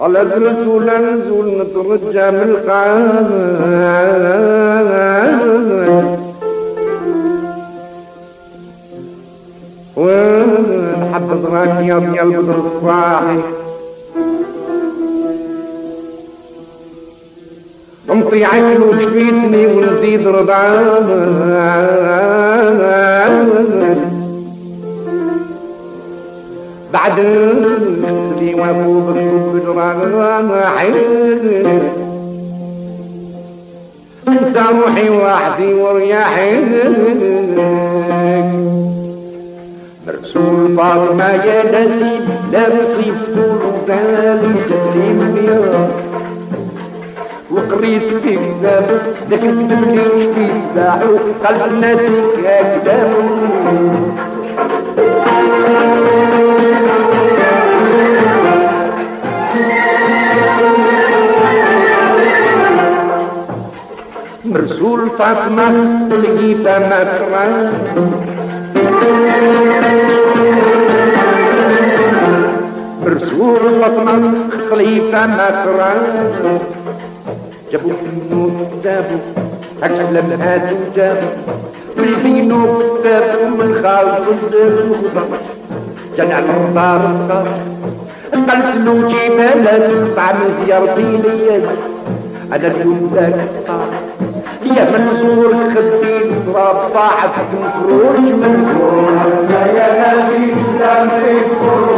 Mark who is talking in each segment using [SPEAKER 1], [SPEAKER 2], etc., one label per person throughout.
[SPEAKER 1] على زلت ولا نزول نترجى من القاع ديال البدر الصاحي نطي عقل وجفيتني ونزيد رضعان بعد لي وابو بكر بجران انت روحي وحدي ورياحي فاطمة يا نسيب وقال كريم يا وقريت في كتاب ذاك الدنيا في ساعه قلب الناس هكذا مرسول فاطمة لقيتها مكران مرسول فاطمة خليفة مكران جابوا النور جابوا عكس لمهات وجابوا بالزينو كتابوا من خالص الخضر جمع المختار قلت له جبال تقطع من زيارتي ليا أنا اليوم ذاك يا منصور خدين تراب طاعت مفروش منصور
[SPEAKER 2] يا نبي في فرساني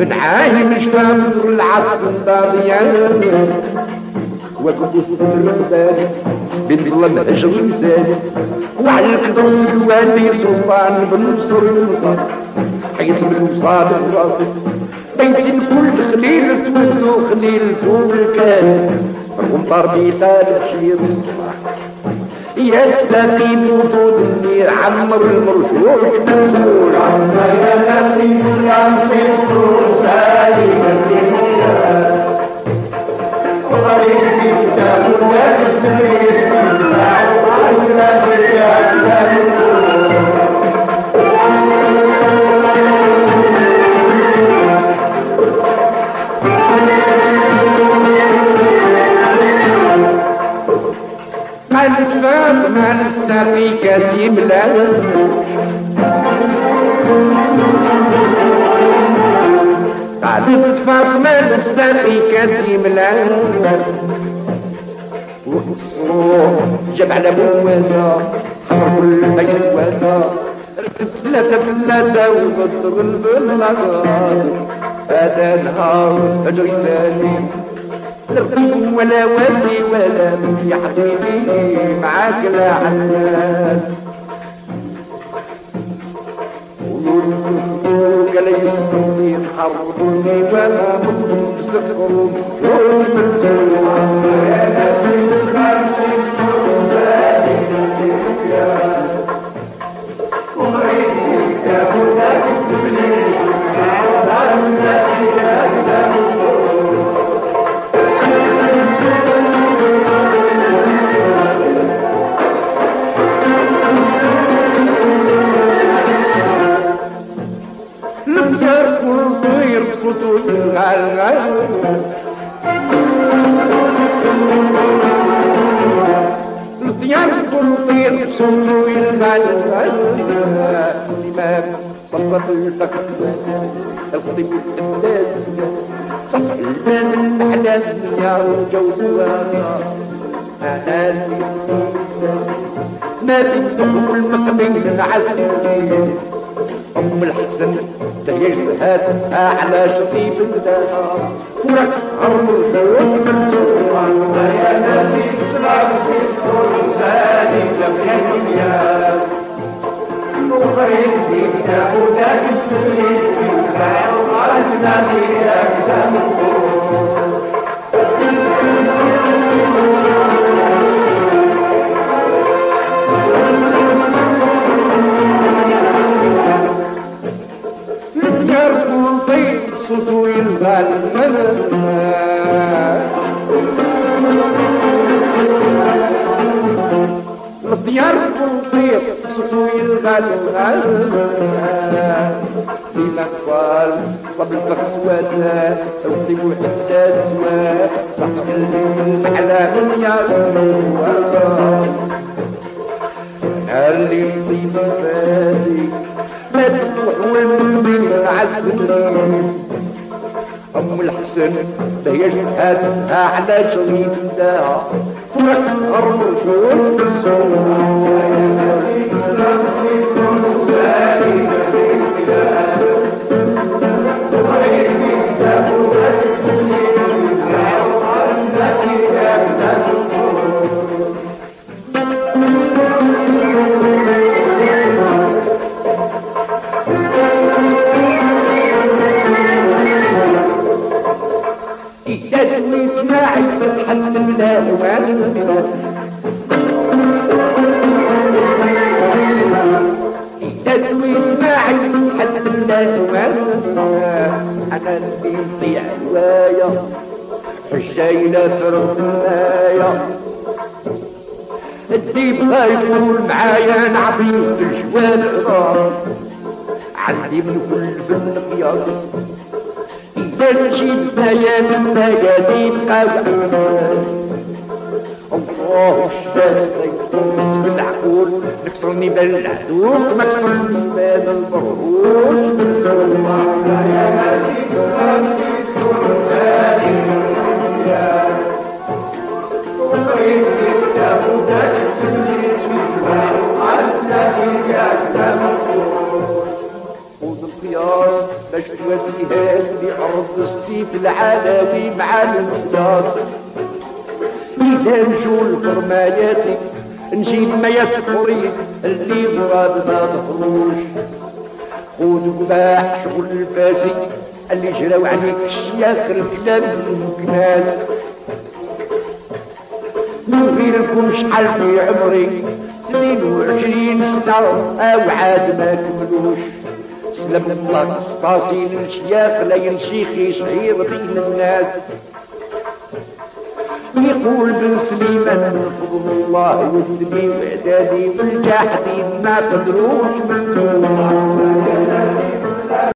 [SPEAKER 1] بدعاي مش بدعاي مش فاكر العب البابيان وقلت الرقبان بنت الله مهجر مثالي وعلى القدر سلواني سلطان بن نصر المصر حيث من وصال الراس بيت كل خليل تولدو خليل طول الكان ومطر بيقال شير يا وجود النير عمر المرشوش مسؤول
[SPEAKER 2] عنا يا نبي اسلام في فرساني كثير وقريت كتاب لا تكتبني
[SPEAKER 1] فاطمة نستقي كاسيم لا قالت فاطمة نستقي كاسيم لا وقصروه جاب على بوانا حمر كل بيت وأنا ثلاثة ثلاثة وبطر البلاد هذا نهار ثاني لقيت ولا ولي ولا يا حبيبي معاك لا حنان قال لي يسكرني تحرضني ولا بسكرهم نقدر بصوت الغلغل الإمام صلت التكبير الخطيب الثلاث صف البان الأحداث يا جوزها أنا ما تفتحوا المقبل عسكري أم الحسن تيجهد على شطيب الدار ورك سهر الخوف من سلطان
[SPEAKER 2] يا نبي اسلام في لم يكن يا وخير فيك هداك السليم وعرفنا فيك
[SPEAKER 1] الديار تطير صوت الغلمة في مقبال قبل الخوات توطي وحدة سوا صح المحلى من يا اللي يطيب فادي ما تروح والمبين عزمني أم الحسن بيشهد على شريك داها أكثر من شوق وأكثر رسول حجينا فرقنايا الديب يقول معايا نعطي الجوال عظام عندي من كل بن قياس إذا نجيب يا من مجاديب قاوعنا الله الشافي مسك العقول نكسرني بال العدو ما كسرني بال البرهوش يا القياس باش توازيها بأرض السيف العالمي مع القياس إذا نجو الفرمايات نجي ما يذكري اللي مراد ما نخروج خذ باح شغل الفاسي اللي جراو عليك الشياخ الكلام الكناس نوفي لكم شحال في عمري؟ سنين وعشرين سنة أو عاد ما كملوش. سلم الله تفاصيل الشياخ لا ينشيخي شعير بين الناس. يقول سليمان فضل الله والدمي وإعدادي والجاحدين ما قدروش من